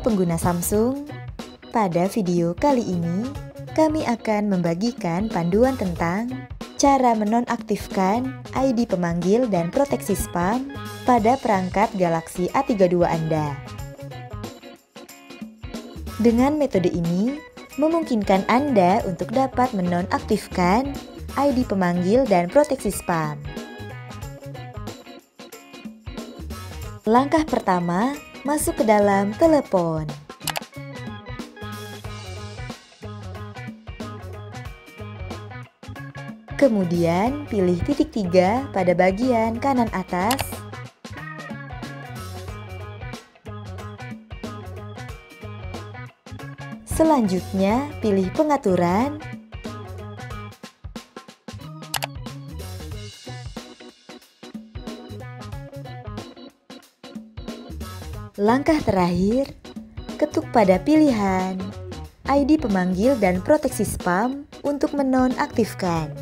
pengguna Samsung. Pada video kali ini, kami akan membagikan panduan tentang cara menonaktifkan ID pemanggil dan proteksi spam pada perangkat Galaxy A32 Anda. Dengan metode ini, memungkinkan Anda untuk dapat menonaktifkan ID pemanggil dan proteksi spam. Langkah pertama, masuk ke dalam telepon. Kemudian pilih titik tiga pada bagian kanan atas. Selanjutnya, pilih pengaturan Langkah terakhir, ketuk pada pilihan ID pemanggil dan proteksi spam untuk menonaktifkan.